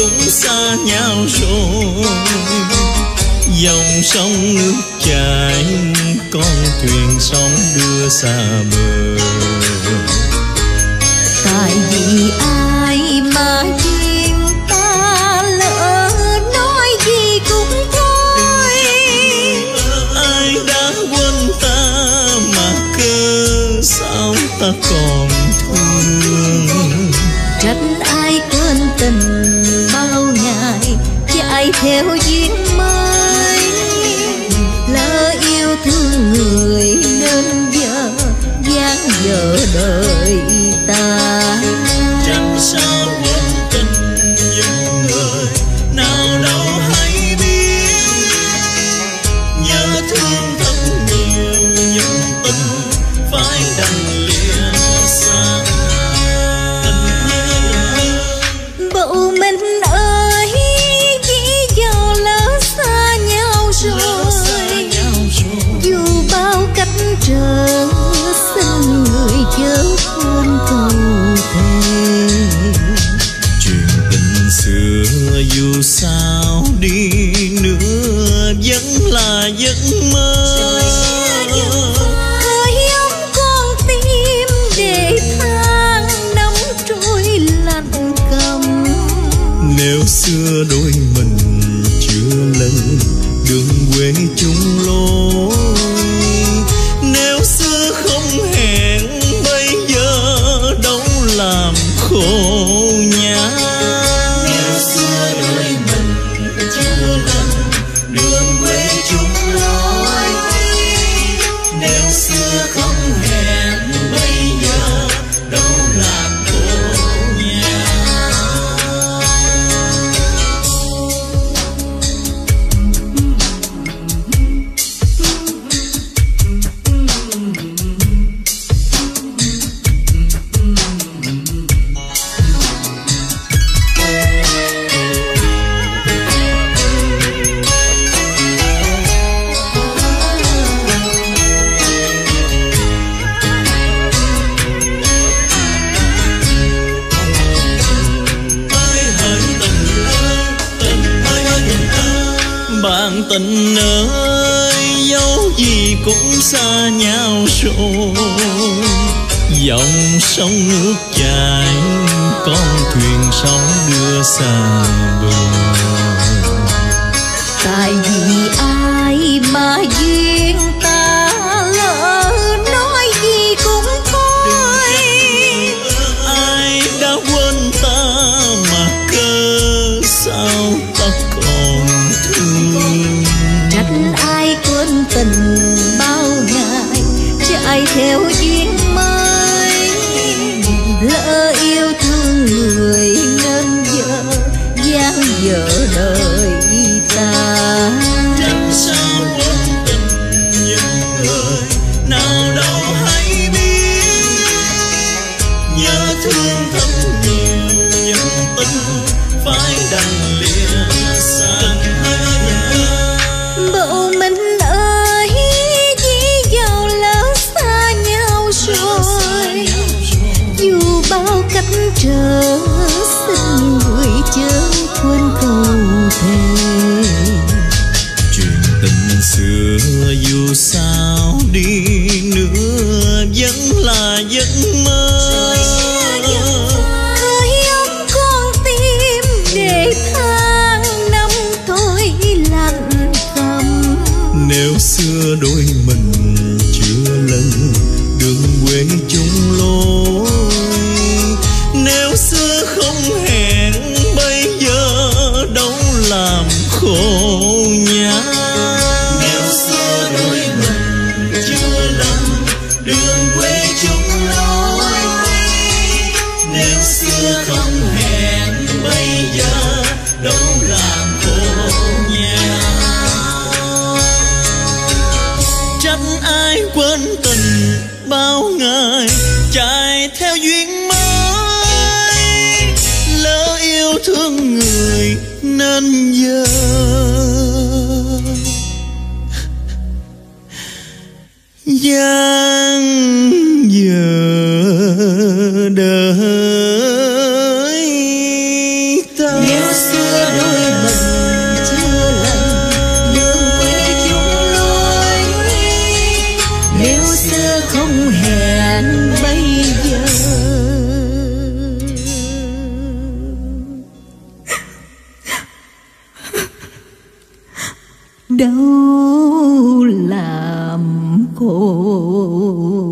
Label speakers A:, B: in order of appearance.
A: cũng xa nhau rồi. Dòng sông nước chảy con thuyền sóng đưa xa bờ.
B: Tại vì ai mà duyên ta lỡ nói gì cũng thôi.
A: Ai đã quên ta mà cơ sao ta còn thương?
B: Trách ai theo duyên mới lỡ yêu thương người nên giờ gian giờ đời ta.
A: Chẳng sao quên tình những người nào đâu. Đường quê chung lối. Bạn tình ơi, dấu gì cũng xa nhau rồi. Dòng sông nước chảy, con thuyền sóng đưa xa bờ.
B: Tại vì ai mà duyên chạy theo duyên mới Lỡ yêu thương người nên giờ gian dở đời
A: đâu làm khổ nhã trách ai quên tình bao ngày, chạy theo duyên mới. Lỡ yêu thương người nên giờ
B: không hẹn bây giờ. Đâu làm cô?